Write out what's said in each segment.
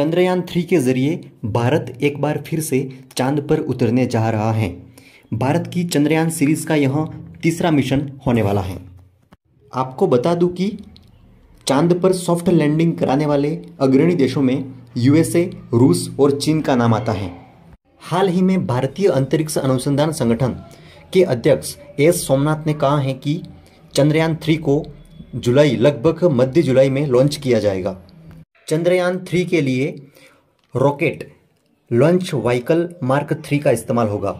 Chandrayaan three के ज़रिए भारत एक बार फिर से चाँद पर उतरने जा रहा है। भारत की चंद्रयान सीरीज़ का यह तीसरा मिशन होने वाला है। आपको बता दूँ कि चाँद पर सॉफ्ट लैंडिंग कराने वाले अग्रणी देशों में यूएसए, रूस और चीन का नाम आता है। हाल ही में भारतीय अंतरिक्ष अनुसंधान संगठन के अध्यक्ष एस सोमनाथ ने कहा है कि चंद्रयान थ्री को जुलाई, लगभग मध्य जुलाई में लॉन्च किया जाएगा। चंद्रयान थ्री के लिए rocket launch vehicle mark three का इस्तेमाल होगा।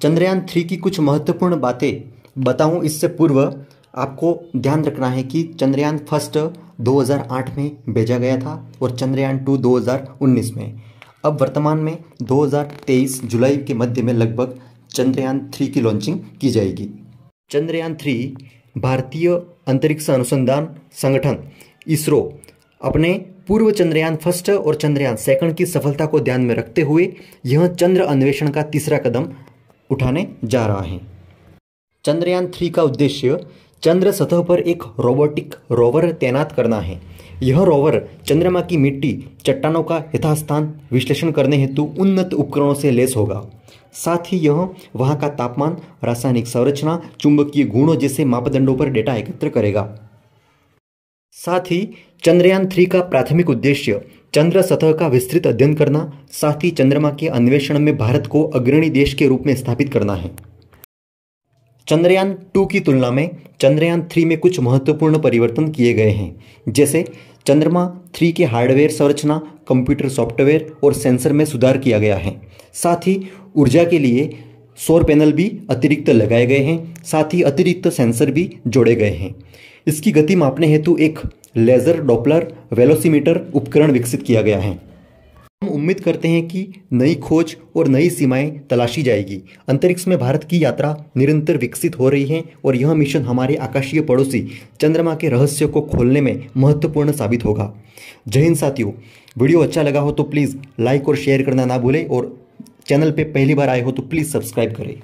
चंद्रयान थ्री की कुछ महत्वपूर्ण बातें बताऊँ इससे पूर्व आपको ध्यान रखना है कि चंद्रयान फ़र्स्ट 2008 में भेजा गया था और चंद्रयान टू 2019 में। अब वर्तमान में 2023 जुलाई के मध्य में लगभग चंद्रयान थ्री की लॉन्चिंग की जाएगी। चंद्रयान थ्री भारतीय अंतरिक्ष अनुसंधान संगठन, इसरो अपने पूर्व चंद्रयान फ़र्स्ट और चंद्रयान सेकंड की सफलता को ध्यान में रखते हुए यह चंद्र अन्वेषण का तीसरा कदम उठाने जा रहा है। चंद्रयान थ्री का उद्देश्य चंद्र सतह पर एक रोबोटिक रोवर तैनात करना है। यह रोवर चंद्रमा की मिट्टी चट्टानों का यथास्थान विश्लेषण करने हेतु उन्नत उपकरणों से लेस होगा। साथ ही यह वहाँ का तापमान, रासायनिक संरचना, चुंबकीय गुणों जैसे मापदंडों पर डेटा एकत्र करेगा। साथ ही चंद्रयान थ्री का प्राथमिक उद्देश्य चंद्र सतह का विस्तृत अध्ययन करना, साथ ही चंद्रमा के अन्वेषण में भारत को अग्रणी देश के रूप में स्थापित करना है। चंद्रयान टू की तुलना में चंद्रयान थ्री में कुछ महत्वपूर्ण परिवर्तन किए गए हैं, जैसे चंद्रमा थ्री के हार्डवेयर संरचना, कंप्यूटर सॉफ्टवेयर और सेंसर में सुधार किया गया है। साथ ही ऊर्जा के लिए सौर पैनल भी अतिरिक्त लगाए गए हैं, साथ ही अतिरिक्त सेंसर भी जोड़े गए हैं। इसकी गति मापने हेतु एक लेजर डॉपलर वेलोसीमीटर उपकरण विकसित किया गया है। हम उम्मीद करते हैं कि नई खोज और नई सीमाएँ तलाशी जाएगी। अंतरिक्ष में भारत की यात्रा निरंतर विकसित हो रही है और यह मिशन हमारे आकाशीय पड़ोसी चंद्रमा के रहस्य को खोलने में महत्वपूर्ण साबित होगा। जय हिंद साथियों। वीडियो अच्छा लगा हो तो प्लीज़ लाइक और शेयर करना ना भूलें और चैनल पे पहली बार आए हो तो प्लीज़ सब्सक्राइब करें।